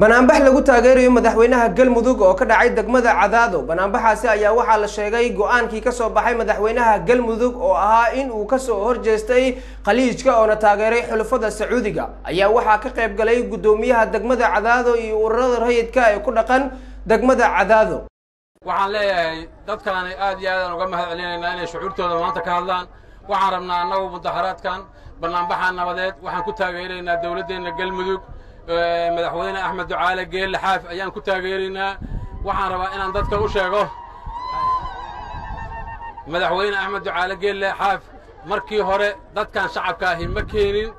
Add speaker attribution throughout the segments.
Speaker 1: banaanbax lagu taageerayo madaxweynaha galmudug oo ka dhacay degmada cadaado. Banaanbaxaasi ayaa waxaa la sheegay go'aankii ka soo baxay madaxweynaha galmudug oo ahaa in uu ka soo horjeestay khaliijka oona taageeray xulafada sacuudiga. Ayaa waxaa ka qayb galay guddoomiyaha degmada cadaado iyo ururada rayidka ee ku dhaqan degmada cadaado.
Speaker 2: Waxaan leeyahay dadkaani aad iyo aadaan uga mahad celinaynaa inay shucuurtooda maanta ka hadlaan. Waxaan rabnaa annagu mudaxaraadkan bannaanbaxa nabadeed waxaan ku taageeraynaa dowladdeenna galmudug madaxweyne axmed ducaale geelle xaaf ayaan ku taageeraynaa waxaan rabaa inaan dadka u sheego. Madaxweyne axmed ducaale geelle xaaf markii hore dadkan shacabka ahi ma keenin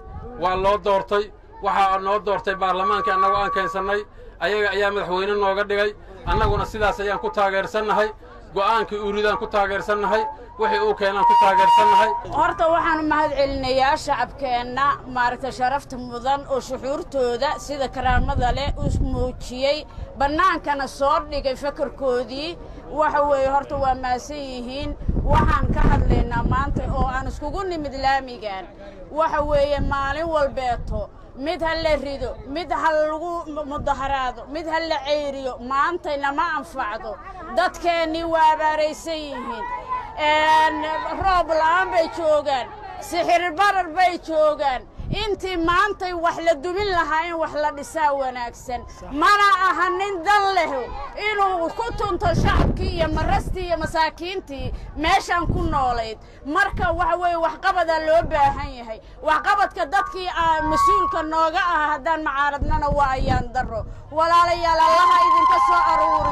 Speaker 2: waa loo doortay. Waxaa noo doortay baarlamaankii annagu aan keensannay ayaga ayaa madaxweyne nooga dhigay. Annaguna sidaas ayaan ku taageersannahay go'aankii uuridaan ku taageersannahay wixii uu keenaan ku taageersannahay.
Speaker 3: Horta waxaan u mahad celinayaa shacabkeenna maaragtay sharafta mudan oo shuxuurtooda sida karaamada leh u muujiyey. Bannaankana soo dhigay fakarkoodii. Waxa weeye horta waa maasan yihiin. Waxaan ka hadlaynaa maanta oo aan iskugu nimid laamigan. Waxa weeye maalin walbeeto mid ha la rido mid ha lagu mudaharaado mid ha la ceyriyo maantayna ma anfacdo. Dadkeennii waa abaaraysan yihiin. Roob la'aan bay joogaan sixir barar bay joogaan intii maantay wax la dumin lahaa in wax la dhisaa wanaagsan. Mana aha nin dan leho inuu ku tunto shacabkii iyo marastii iyo masaakiintii meeshaan ku noolayd. Marka waxa weeye waxqabadaa loo baahan yahay. Waxqabadka dadkii mas'uulka nooga ah haddaan macaaradnana waa ayaan darro. Walaalayaal allaha idinka soo aruuriyo